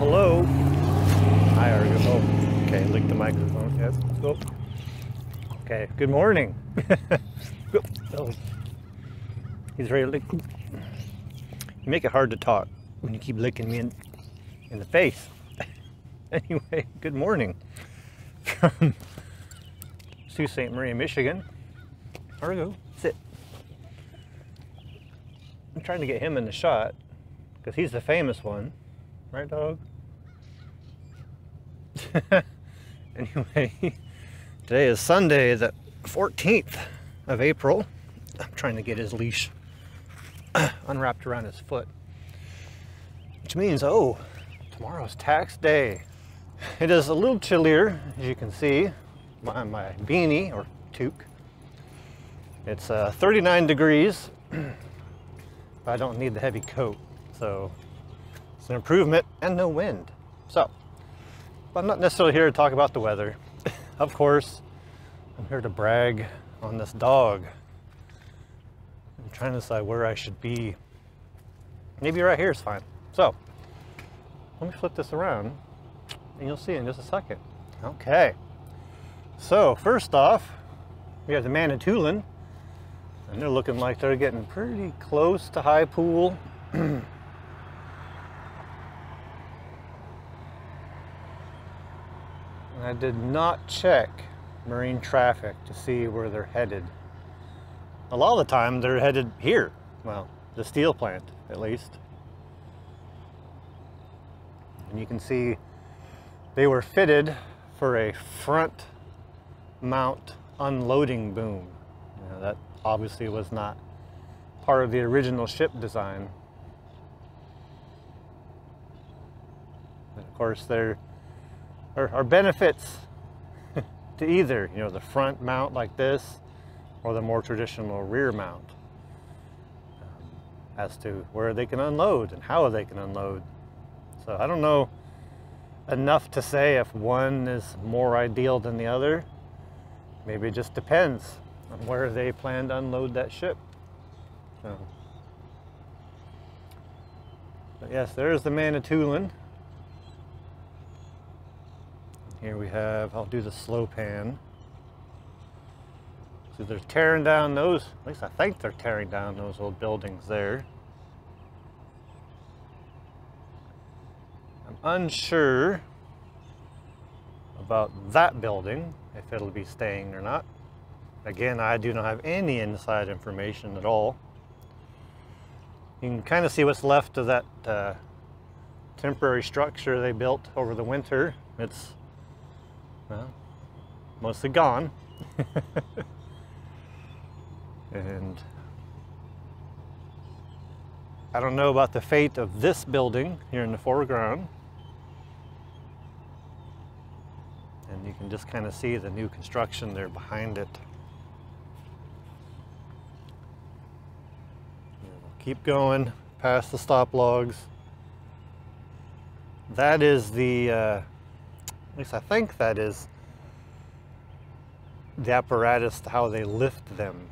hello. Hi, are you? Oh, okay, lick the microphone. Yes. Oh. Okay, good morning. oh. He's ready to lick. You make it hard to talk when you keep licking me in, in the face. anyway, good morning from Sault Ste. Marie, Michigan. Argo, sit. I'm trying to get him in the shot because he's the famous one. Right, dog? anyway, today is Sunday, the 14th of April. I'm trying to get his leash unwrapped around his foot. Which means, oh, tomorrow's tax day. It is a little chillier, as you can see, by my beanie or toque. It's uh, 39 degrees, but I don't need the heavy coat, so it's an improvement and no wind. So, I'm not necessarily here to talk about the weather. of course, I'm here to brag on this dog. I'm trying to decide where I should be. Maybe right here is fine. So, let me flip this around and you'll see in just a second. Okay. So, first off, we have the Manitoulin. And they're looking like they're getting pretty close to high pool. I did not check marine traffic to see where they're headed. A lot of the time they're headed here. Well, the steel plant at least. And you can see they were fitted for a front mount unloading boom. You know, that obviously was not part of the original ship design. And of course, there are, are benefits to either, you know, the front mount like this or the more traditional rear mount um, as to where they can unload and how they can unload. So I don't know enough to say if one is more ideal than the other. Maybe it just depends on where they plan to unload that ship. So, but yes, there's the Manitoulin. Here we have, I'll do the slow pan. So they're tearing down those, at least I think they're tearing down those old buildings there. I'm unsure about that building, if it'll be staying or not. Again, I do not have any inside information at all. You can kind of see what's left of that uh, temporary structure they built over the winter. It's well, mostly gone. and I don't know about the fate of this building here in the foreground. And you can just kind of see the new construction there behind it. keep going past the stop logs. That is the, uh, at least I think that is the apparatus to how they lift them.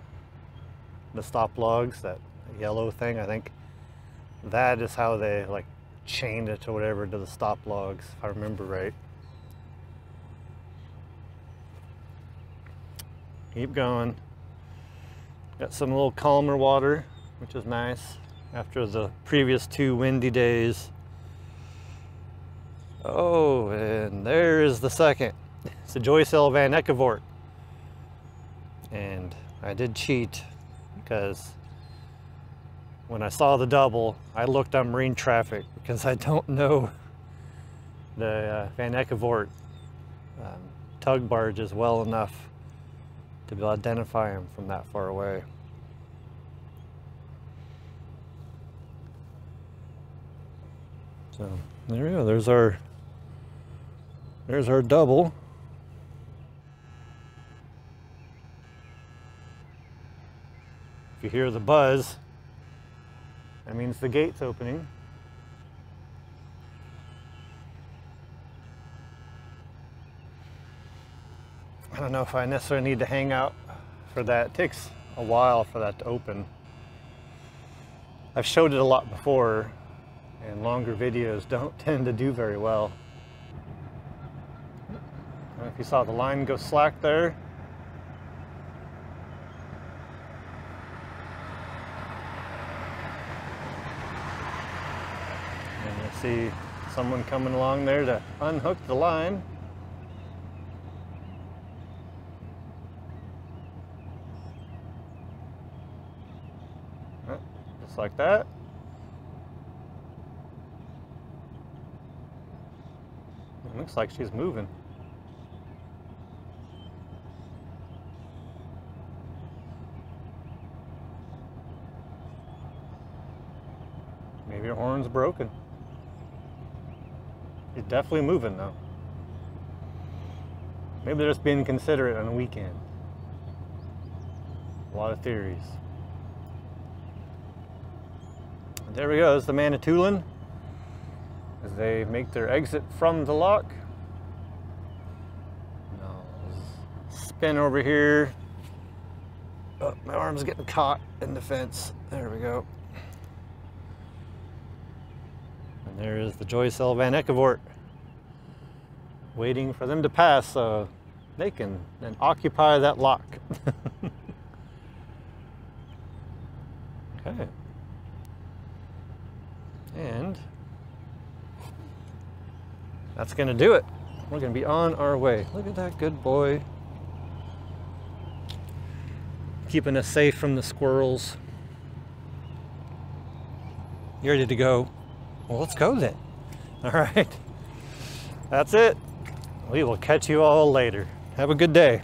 The stop logs, that yellow thing, I think that is how they like chained it or whatever to the stop logs, if I remember right. Keep going. Got some little calmer water which is nice after the previous two windy days. Oh, and there's the second. It's a Joyce L. Van Enkevort. And I did cheat because when I saw the double, I looked on marine traffic because I don't know the uh, Van Enkevort um, tug barges well enough to be able to identify them from that far away. So there we go. There's our there's our double. If you hear the buzz, that means the gate's opening. I don't know if I necessarily need to hang out for that. It takes a while for that to open. I've showed it a lot before And longer videos don't tend to do very well. You saw the line go slack there, and you see someone coming along there to unhook the line. Just like that. It looks like she's moving. Your horn's broken. He's definitely moving though. Maybe they're just being considerate on a weekend. A lot of theories. There we go, there's the Manitoulin as they make their exit from the lock. Spin over here. Oh, my arm's getting caught in the fence. There we go. There is the Joyce L. Van Enkevort waiting for them to pass so they can then occupy that lock. okay. And that's gonna do it. We're gonna be on our way. Look at that good boy. Keeping us safe from the squirrels. You ready to go? Well, let's go then. All right. That's it. We will catch you all later. Have a good day.